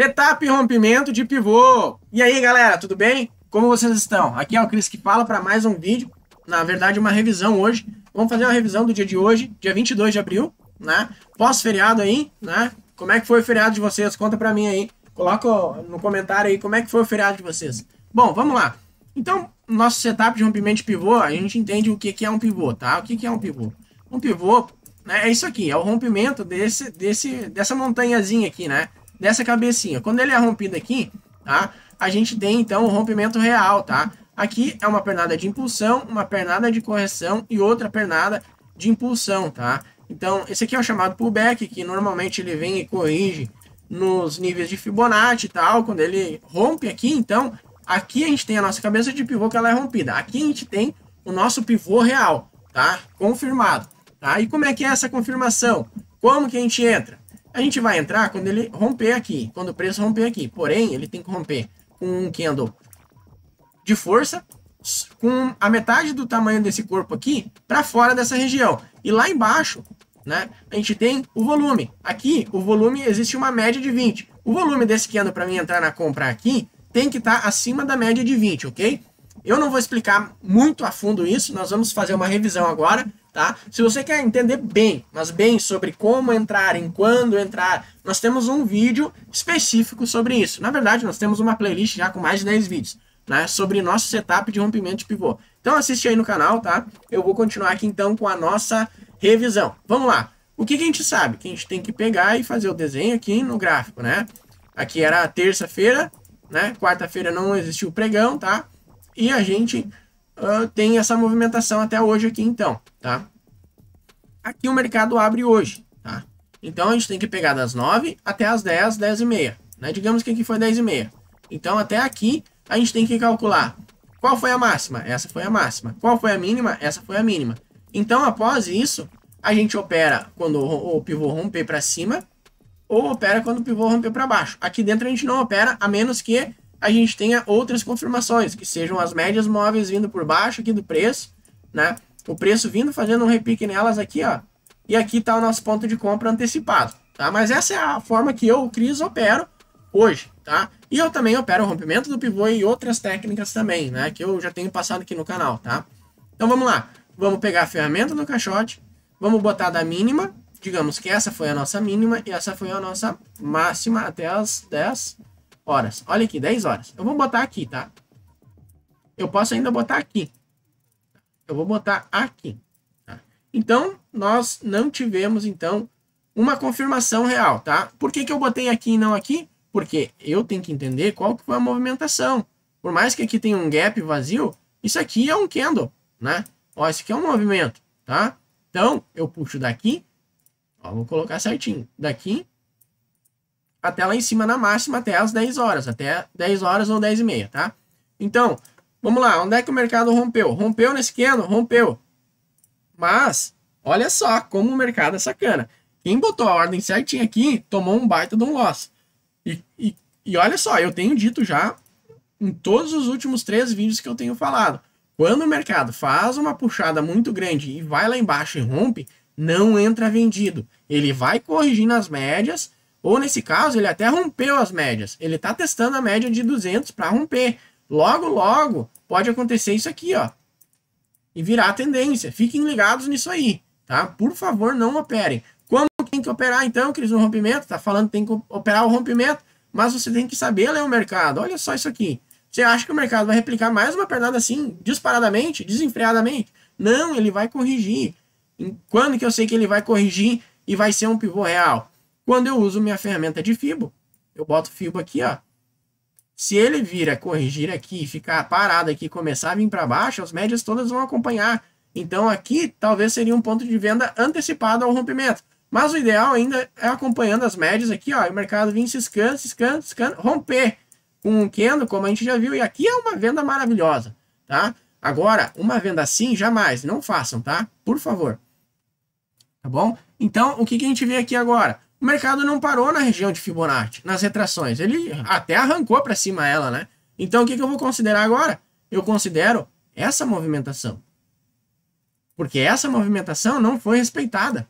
Setup e rompimento de pivô. E aí, galera, tudo bem? Como vocês estão? Aqui é o Cris que fala para mais um vídeo. Na verdade, uma revisão hoje. Vamos fazer uma revisão do dia de hoje, dia 22 de abril, né? Pós-feriado aí, né? Como é que foi o feriado de vocês? Conta para mim aí. Coloca no comentário aí como é que foi o feriado de vocês. Bom, vamos lá. Então, nosso setup de rompimento de pivô, a gente entende o que, que é um pivô, tá? O que, que é um pivô? Um pivô né, é isso aqui, é o rompimento desse, desse, dessa montanhazinha aqui, né? Dessa cabecinha. Quando ele é rompido aqui, tá? A gente tem então o rompimento real, tá? Aqui é uma pernada de impulsão, uma pernada de correção e outra pernada de impulsão, tá? Então, esse aqui é o chamado pullback, que normalmente ele vem e corrige nos níveis de Fibonacci e tal, quando ele rompe aqui, então, aqui a gente tem a nossa cabeça de pivô que ela é rompida. Aqui a gente tem o nosso pivô real, tá? Confirmado, tá? E como é que é essa confirmação? Como que a gente entra? A gente vai entrar quando ele romper aqui, quando o preço romper aqui. Porém, ele tem que romper com um candle de força, com a metade do tamanho desse corpo aqui para fora dessa região. E lá embaixo, né, a gente tem o volume. Aqui, o volume existe uma média de 20. O volume desse candle para mim entrar na compra aqui tem que estar tá acima da média de 20, ok? Eu não vou explicar muito a fundo isso, nós vamos fazer uma revisão agora tá? Se você quer entender bem, mas bem sobre como entrar, em quando entrar, nós temos um vídeo específico sobre isso. Na verdade, nós temos uma playlist já com mais de 10 vídeos, né, sobre nosso setup de rompimento de pivô. Então assiste aí no canal, tá? Eu vou continuar aqui então com a nossa revisão. Vamos lá. O que, que a gente sabe? Que a gente tem que pegar e fazer o desenho aqui no gráfico, né? Aqui era terça-feira, né? Quarta-feira não existiu pregão, tá? E a gente uh, tem essa movimentação até hoje aqui então, tá? Aqui o mercado abre hoje, tá? Então a gente tem que pegar das 9 até as 10, 10 e meia, né? Digamos que aqui foi 10 e meia. Então até aqui a gente tem que calcular qual foi a máxima? Essa foi a máxima. Qual foi a mínima? Essa foi a mínima. Então após isso, a gente opera quando o pivô romper para cima ou opera quando o pivô romper para baixo. Aqui dentro a gente não opera, a menos que a gente tenha outras confirmações, que sejam as médias móveis vindo por baixo aqui do preço, né? O preço vindo fazendo um repique nelas aqui, ó. E aqui está o nosso ponto de compra antecipado, tá? Mas essa é a forma que eu, o Cris, opero hoje, tá? E eu também opero o rompimento do pivô e outras técnicas também, né? Que eu já tenho passado aqui no canal, tá? Então vamos lá. Vamos pegar a ferramenta do caixote, vamos botar da mínima, digamos que essa foi a nossa mínima e essa foi a nossa máxima até as 10 horas. Olha aqui, 10 horas. Eu vou botar aqui, tá? Eu posso ainda botar aqui. Eu vou botar aqui. Tá? Então, nós não tivemos, então, uma confirmação real, tá? Por que, que eu botei aqui e não aqui? Porque eu tenho que entender qual que foi a movimentação. Por mais que aqui tenha um gap vazio, isso aqui é um candle, né? Ó, esse aqui é um movimento, tá? Então, eu puxo daqui, ó, vou colocar certinho, daqui até lá em cima na máxima até as 10 horas, até 10 horas ou 10 e meia, tá? Então, vamos lá, onde é que o mercado rompeu? Rompeu nesse candle? Rompeu. Mas, olha só como o mercado é sacana. Quem botou a ordem certinha aqui, tomou um baita de um loss. E, e, e olha só, eu tenho dito já em todos os últimos três vídeos que eu tenho falado. Quando o mercado faz uma puxada muito grande e vai lá embaixo e rompe, não entra vendido. Ele vai corrigir nas médias ou nesse caso, ele até rompeu as médias. Ele está testando a média de 200 para romper. Logo, logo, pode acontecer isso aqui, ó. E virar tendência. Fiquem ligados nisso aí, tá? Por favor, não operem. Como tem que operar, então, Cris, no rompimento? Tá falando que tem que operar o rompimento, mas você tem que saber ler o mercado. Olha só isso aqui. Você acha que o mercado vai replicar mais uma pernada assim, disparadamente, desenfreadamente? Não, ele vai corrigir. Quando que eu sei que ele vai corrigir e vai ser um pivô real? Quando eu uso minha ferramenta de Fibo, eu boto Fibo aqui, ó. Se ele vir a corrigir aqui, ficar parado aqui, começar a vir para baixo, as médias todas vão acompanhar. Então aqui talvez seria um ponto de venda antecipado ao rompimento. Mas o ideal ainda é acompanhando as médias aqui, ó, o mercado vir ciscando, ciscando, ciscando, romper com um candle, como a gente já viu, e aqui é uma venda maravilhosa, tá? Agora, uma venda assim, jamais, não façam, tá? Por favor. Tá bom? Então, o que, que a gente vê aqui agora? O mercado não parou na região de Fibonacci, nas retrações. Ele até arrancou para cima ela, né? Então o que, que eu vou considerar agora? Eu considero essa movimentação. Porque essa movimentação não foi respeitada.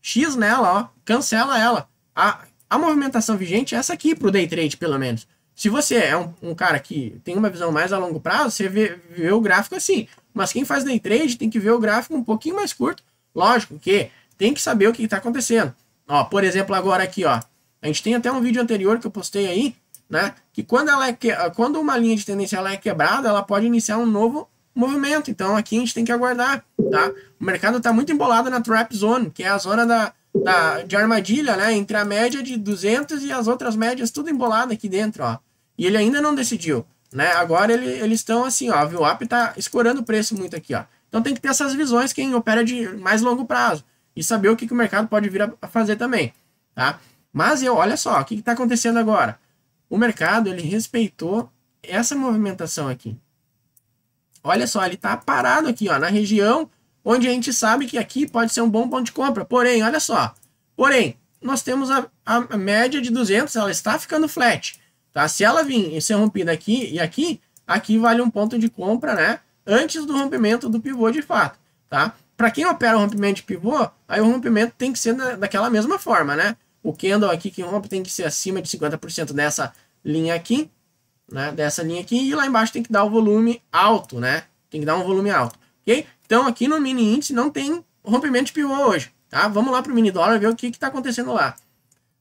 X nela, ó, cancela ela. A, a movimentação vigente é essa aqui para o day trade, pelo menos. Se você é um, um, cara que tem uma visão mais a longo prazo, você vê, vê, o gráfico assim. Mas quem faz day trade tem que ver o gráfico um pouquinho mais curto. Lógico que tem que saber o que está acontecendo. Ó, por exemplo, agora aqui, ó. A gente tem até um vídeo anterior que eu postei aí, né? Que quando, ela é que... quando uma linha de tendência ela é quebrada, ela pode iniciar um novo movimento. Então aqui a gente tem que aguardar, tá? O mercado está muito embolado na trap zone, que é a zona da, da, de armadilha, né? Entre a média de 200 e as outras médias, tudo embolado aqui dentro, ó. E ele ainda não decidiu, né? Agora ele, eles estão assim, ó. A VWAP está escorando o preço muito aqui, ó. Então tem que ter essas visões quem opera de mais longo prazo e saber o que, que o mercado pode vir a fazer também, tá? Mas eu, olha só, o que está acontecendo agora? O mercado, ele respeitou essa movimentação aqui. Olha só, ele está parado aqui, ó, na região onde a gente sabe que aqui pode ser um bom ponto de compra. Porém, olha só, porém, nós temos a, a média de 200, ela está ficando flat, tá? Se ela vir e ser rompida aqui e aqui, aqui vale um ponto de compra, né? Antes do rompimento do pivô de fato, tá? Para quem opera o rompimento de pivô, aí o rompimento tem que ser da, daquela mesma forma, né? O candle aqui que rompe tem que ser acima de 50% dessa linha aqui, né? Dessa linha aqui, e lá embaixo tem que dar o volume alto, né? Tem que dar um volume alto, ok? Então aqui no mini índice não tem rompimento de pivô hoje, tá? Vamos lá para o mini dólar ver o que está acontecendo lá.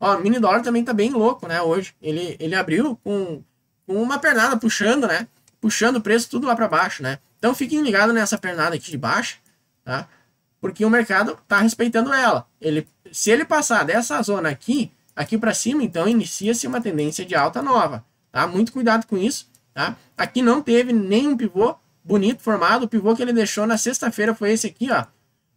Ó, o mini dólar também tá bem louco, né? Hoje ele, ele abriu com, com uma pernada puxando, né? Puxando o preço tudo lá para baixo, né? Então fiquem ligados nessa pernada aqui de baixo, tá? Porque o mercado está respeitando ela. Ele, se ele passar dessa zona aqui, aqui para cima, então inicia-se uma tendência de alta nova, tá? Muito cuidado com isso, tá? Aqui não teve nenhum pivô bonito formado. O pivô que ele deixou na sexta-feira foi esse aqui, ó.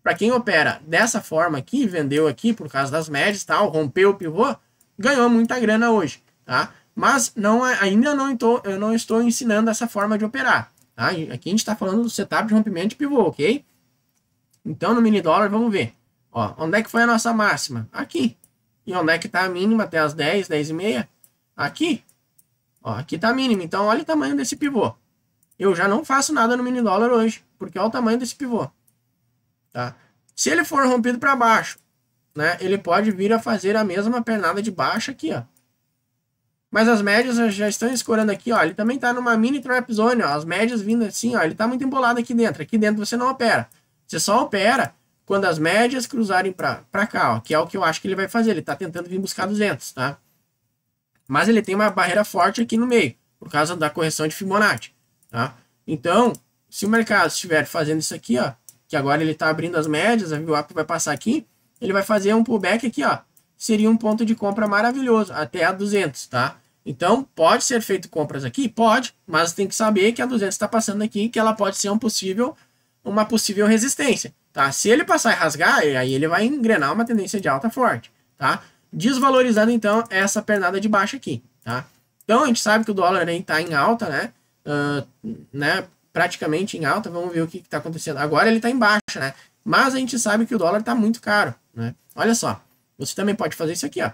Para quem opera dessa forma aqui, vendeu aqui por causa das médias, tal, rompeu o pivô, ganhou muita grana hoje, tá? Mas não, ainda não estou, eu não estou ensinando essa forma de operar, tá? Aqui a gente está falando do setup de rompimento de pivô, ok? Então, no mini dólar, vamos ver. Ó, onde é que foi a nossa máxima? Aqui. E onde é que está a mínima até as 10, 10 e meia? Aqui. Ó, aqui está a mínima. Então, olha o tamanho desse pivô. Eu já não faço nada no mini dólar hoje, porque olha o tamanho desse pivô. Tá? Se ele for rompido para baixo, né, ele pode vir a fazer a mesma pernada de baixo aqui, ó. Mas as médias já estão escorando aqui, ó. Ele também está numa mini trap zone, ó. As médias vindo assim, ó. Ele está muito embolado aqui dentro. Aqui dentro você não opera. Você só opera quando as médias cruzarem para cá, ó, que é o que eu acho que ele vai fazer. Ele está tentando vir buscar 200, tá? Mas ele tem uma barreira forte aqui no meio, por causa da correção de Fibonacci, tá? Então, se o mercado estiver fazendo isso aqui, ó, que agora ele está abrindo as médias, a VWAP vai passar aqui, ele vai fazer um pullback aqui, ó. Seria um ponto de compra maravilhoso, até a 200, tá? Então, pode ser feito compras aqui? Pode, mas tem que saber que a 200 está passando aqui, que ela pode ser um possível uma possível resistência, tá? Se ele passar e rasgar, aí ele vai engrenar uma tendência de alta forte, tá? Desvalorizando, então, essa pernada de baixo aqui, tá? Então, a gente sabe que o dólar aí tá em alta, né? Uh, né? Praticamente em alta, vamos ver o que está acontecendo. Agora ele está em baixa, né? Mas a gente sabe que o dólar está muito caro, né? Olha só, você também pode fazer isso aqui, ó.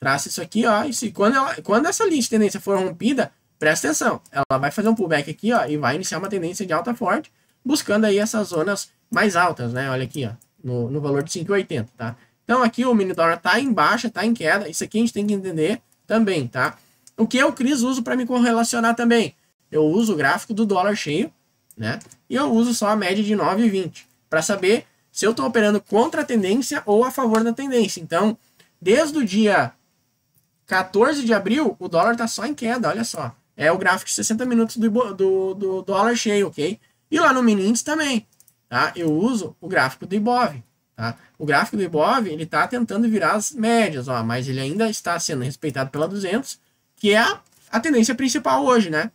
Traça isso aqui, ó, e se, quando, ela, quando essa linha de tendência for rompida, presta atenção, ela vai fazer um pullback aqui, ó, e vai iniciar uma tendência de alta forte, buscando aí essas zonas mais altas, né? Olha aqui, ó, no, no valor de 5,80, tá? Então aqui o mini dólar tá em baixa, tá em queda, isso aqui a gente tem que entender também, tá? O que eu, Cris, uso para me correlacionar também? Eu uso o gráfico do dólar cheio, né? E eu uso só a média de 9,20 para saber se eu estou operando contra a tendência ou a favor da tendência. Então, desde o dia 14 de abril, o dólar tá só em queda, olha só. É o gráfico de 60 minutos do, do, do dólar cheio, ok? E lá no mini também, tá? Eu uso o gráfico do Ibov, tá? O gráfico do Ibov, ele tá tentando virar as médias, ó, mas ele ainda está sendo respeitado pela 200, que é a, a tendência principal hoje, né?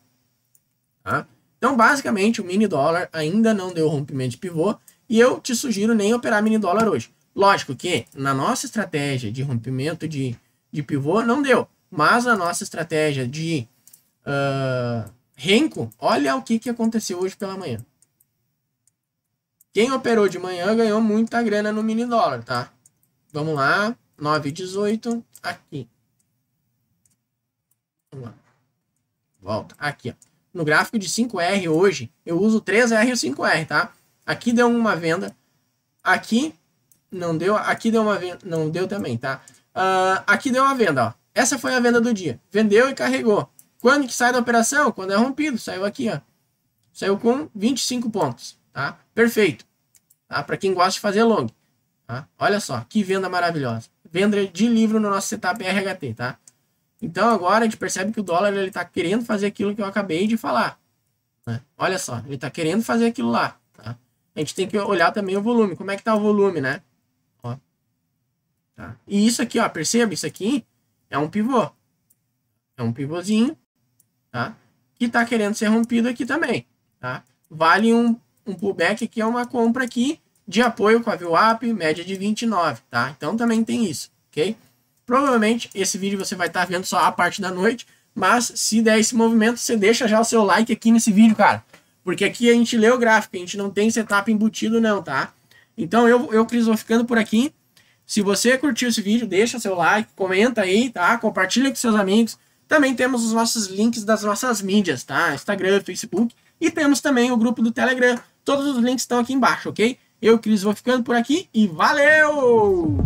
Tá? Então, basicamente, o mini dólar ainda não deu rompimento de pivô e eu te sugiro nem operar mini dólar hoje. Lógico que na nossa estratégia de rompimento de, de pivô não deu, mas a nossa estratégia de Uh, Renko, olha o que, que aconteceu hoje pela manhã. Quem operou de manhã ganhou muita grana no mini dólar, tá? Vamos lá, 9,18 aqui. Vamos lá. Volta, aqui, ó. No gráfico de 5R hoje, eu uso 3R e 5R, tá? Aqui deu uma venda, aqui não deu, aqui deu uma venda, não deu também, tá? Uh, aqui deu uma venda, ó. Essa foi a venda do dia. Vendeu e carregou. Quando que sai da operação? Quando é rompido. Saiu aqui, ó. Saiu com 25 pontos, tá? Perfeito. Tá? Para quem gosta de fazer long. Tá? Olha só, que venda maravilhosa. Venda de livro no nosso setup RHT, tá? Então agora a gente percebe que o dólar ele tá querendo fazer aquilo que eu acabei de falar. Né? Olha só, ele tá querendo fazer aquilo lá. Tá? A gente tem que olhar também o volume. Como é que tá o volume, né? Ó. Tá? E isso aqui, ó, perceba, isso aqui é um pivô. É um pivôzinho, tá? Que tá querendo ser rompido aqui também, tá? Vale um, um pullback aqui, é uma compra aqui de apoio com a VWAP, média de 29, tá? Então também tem isso, ok? Provavelmente esse vídeo você vai estar tá vendo só a parte da noite, mas se der esse movimento, você deixa já o seu like aqui nesse vídeo, cara. Porque aqui a gente lê o gráfico, a gente não tem setup embutido não, tá? Então eu, eu Cris, vou ficando por aqui. Se você curtiu esse vídeo, deixa seu like, comenta aí, tá? Compartilha com seus amigos. Também temos os nossos links das nossas mídias, tá? Instagram, Facebook. E temos também o grupo do Telegram. Todos os links estão aqui embaixo, ok? Eu, Cris, vou ficando por aqui e valeu!